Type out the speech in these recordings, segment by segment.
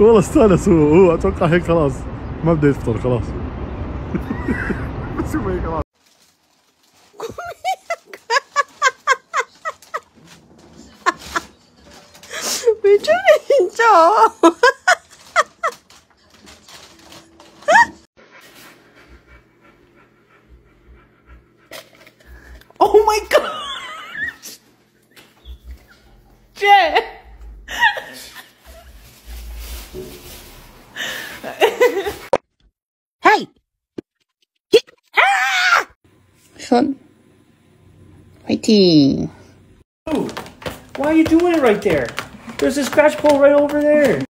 والله استانس هو هو أتوقع هيك خلاص. ما بده يفطر خلاص. بس هو هيك خلاص. Why are you doing it right there? There's a scratch pole right over there.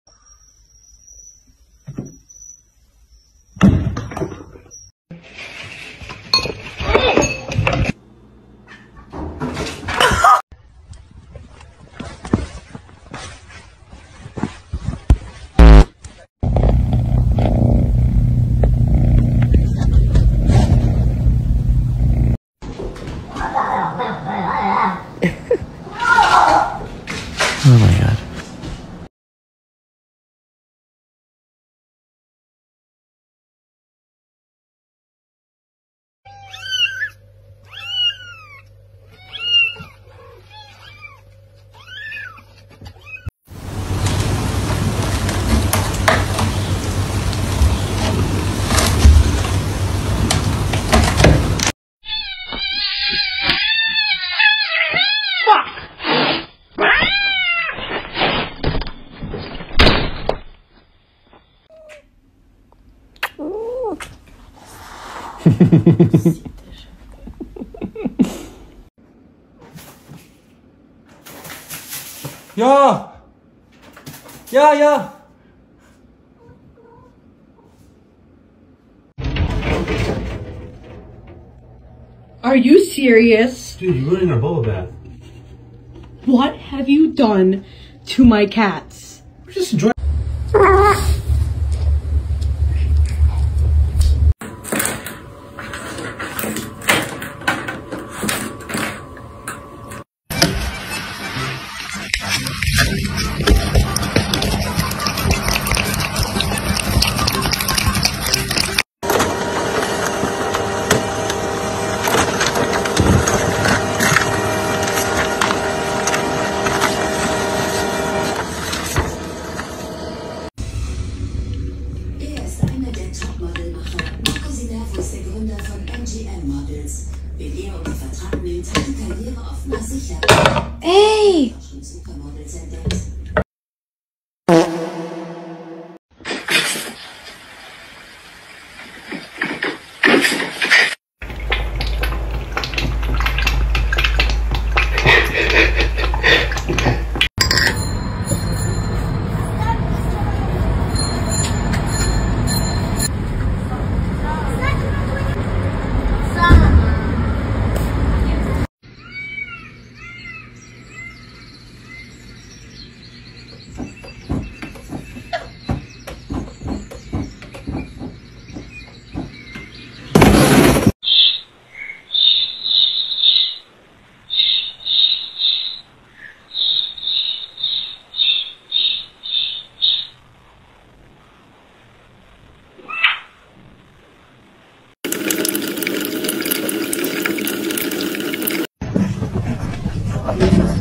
Ja! Ja, ja! Are you serious? Dude, you went in a bubble bath. What have you done to my cats? We're just enjoying. Ei! Amen.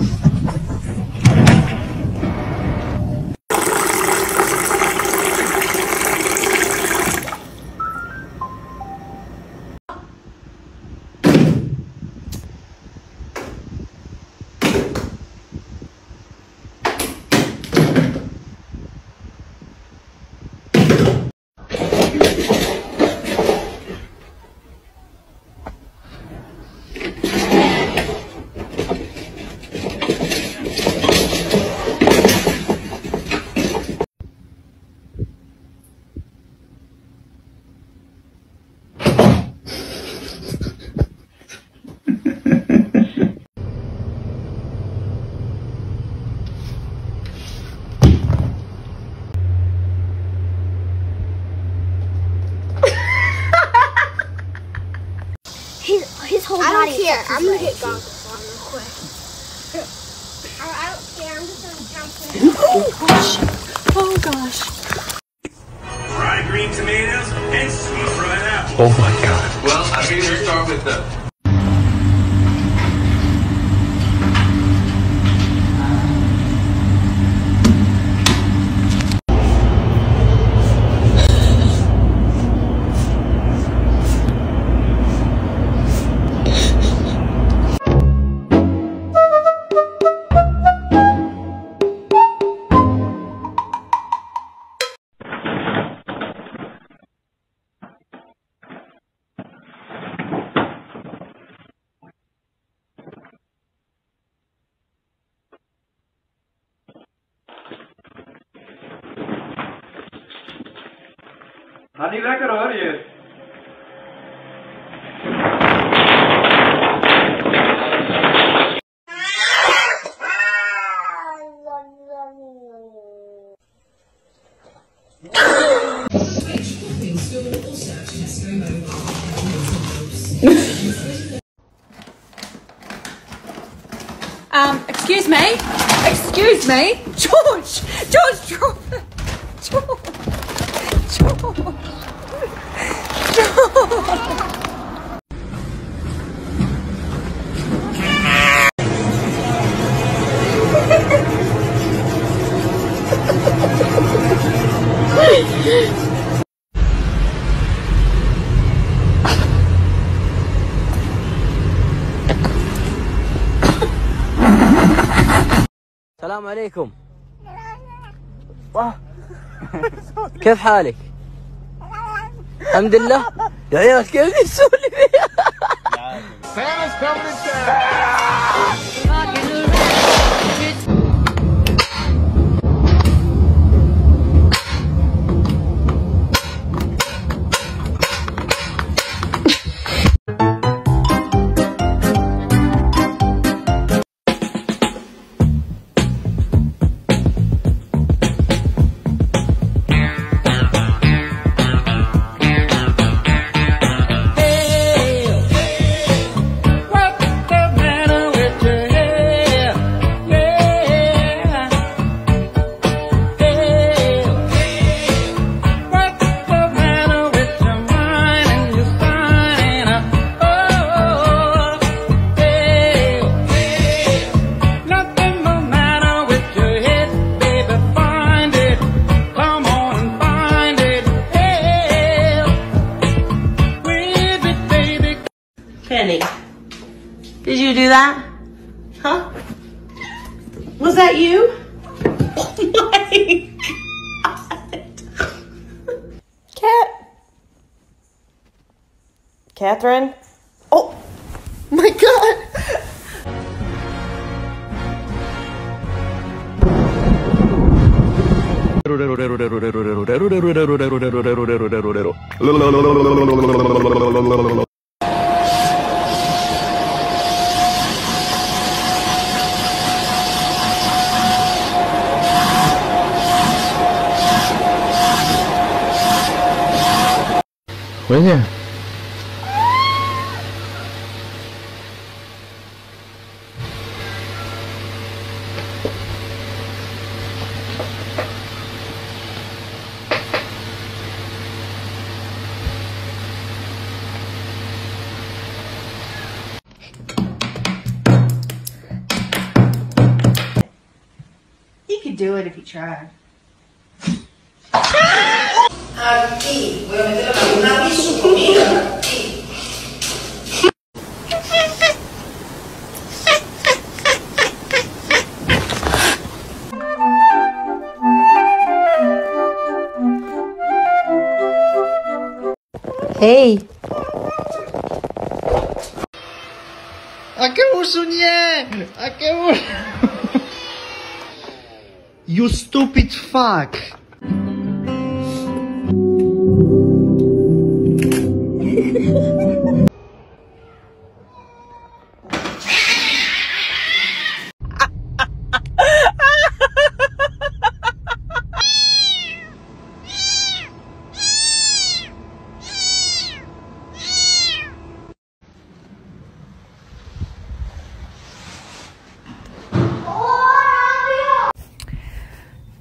Goggles on real quick. I, I don't care. I'm just gonna jump in. Oh gosh. Oh gosh. Fried green tomatoes and sweet fried apples. Oh my god. Well, I figured we'd start with the Niet lekker. Um, excuse me? Excuse me? George! George, it! George! George! السلام عليكم. كيف حالك؟ الحمد لله. يا عيال كيف تسولي فيها؟ Huh? Was that you? Oh my god. Cat. Catherine. Oh my god. Oye. He could do it if he tried. Aquí, voy a meter una vez su comida. Aquí. Hey. ¿A qué? ¿A qué vos? You stupid fuck.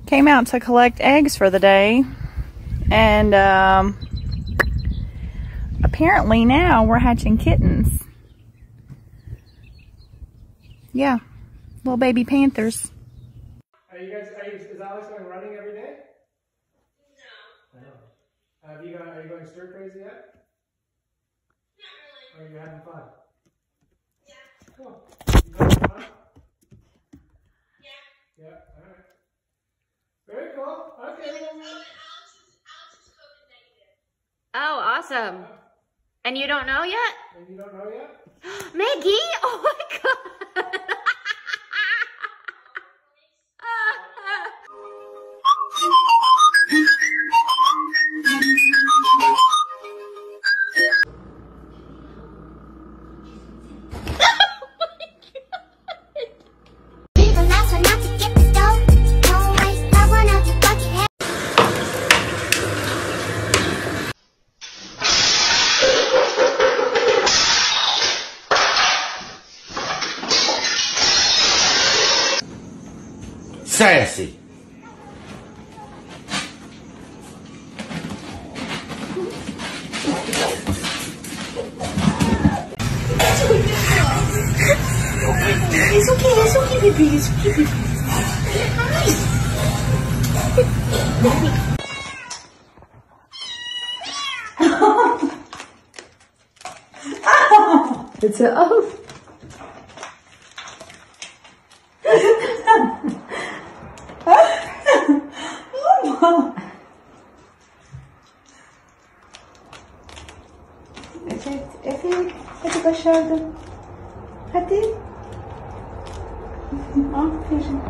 Came out to collect eggs for the day. And um, apparently now we're hatching kittens. Yeah, little baby panthers. Are you guys, are you, is Alex going running every day? No. I. Have you gone, are you going stir crazy yet? Not really. Or are you having fun? Yeah. Cool. You having fun? Yeah. Yeah, alright. Very cool. Okay. well, Oh, awesome. And you don't know yet? And you don't know yet? Maggie? Oh my god. Sassy. It's okay, it's okay, baby. It's okay, baby. It's a oh. Hadi. Aferin.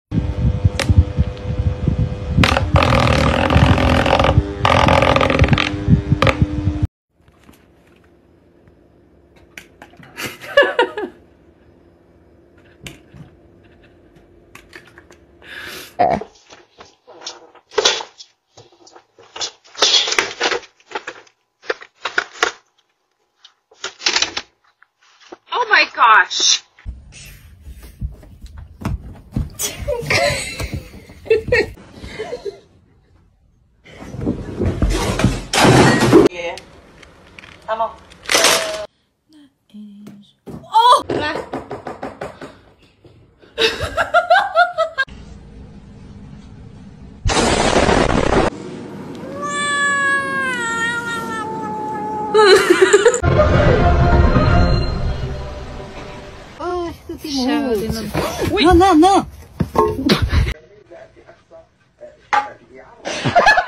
أنا